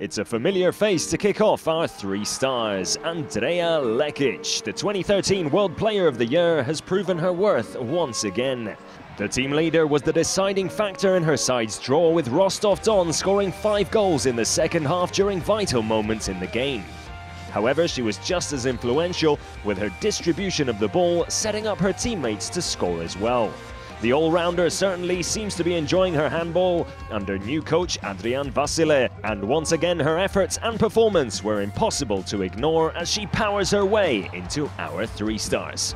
It's a familiar face to kick off our three stars. Andrea Lekic, the 2013 World Player of the Year, has proven her worth once again. The team leader was the deciding factor in her side's draw with Rostov-Don scoring five goals in the second half during vital moments in the game. However, she was just as influential with her distribution of the ball, setting up her teammates to score as well. The all-rounder certainly seems to be enjoying her handball under new coach Adrian Vasile, and once again her efforts and performance were impossible to ignore as she powers her way into our three stars.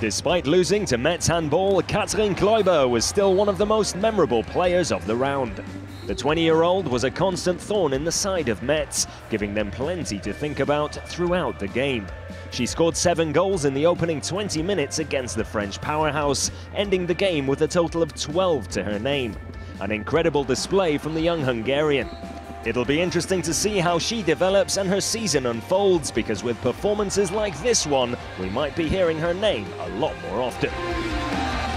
Despite losing to Metz handball, Katrin Klujber was still one of the most memorable players of the round. The 20-year-old was a constant thorn in the side of Metz, giving them plenty to think about throughout the game. She scored seven goals in the opening 20 minutes against the French powerhouse, ending the game with a total of 12 to her name. An incredible display from the young Hungarian. It'll be interesting to see how she develops and her season unfolds because with performances like this one, we might be hearing her name a lot more often.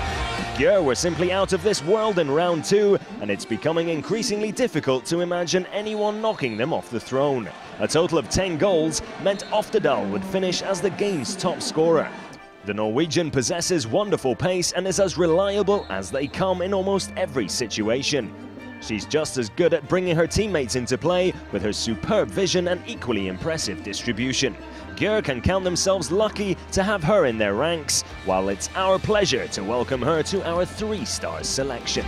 Győr were simply out of this world in round two, and it's becoming increasingly difficult to imagine anyone knocking them off the throne. A total of 10 goals meant Oftedal would finish as the game's top scorer. The Norwegian possesses wonderful pace and is as reliable as they come in almost every situation. She's just as good at bringing her teammates into play with her superb vision and equally impressive distribution. Győr can count themselves lucky to have her in their ranks, while it's our pleasure to welcome her to our three-star selection.